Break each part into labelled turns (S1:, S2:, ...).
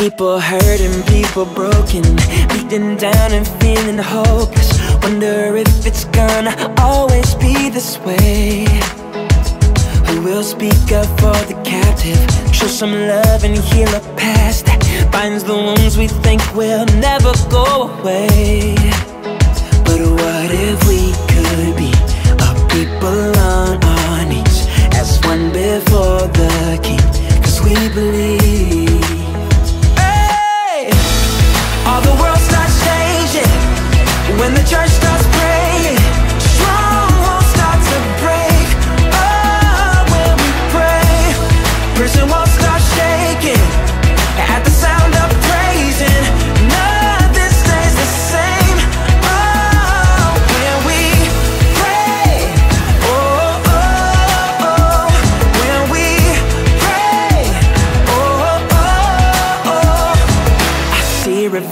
S1: People hurting, people broken. Beaten down and feeling hopeless. Wonder if it's gonna always be this way. Who will speak up for the captive? Show some love and heal a past That binds the wounds we think will never go away.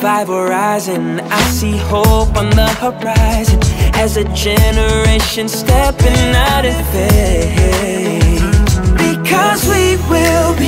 S1: vibe rising I see hope on the horizon As a generation stepping out of faith Because we will be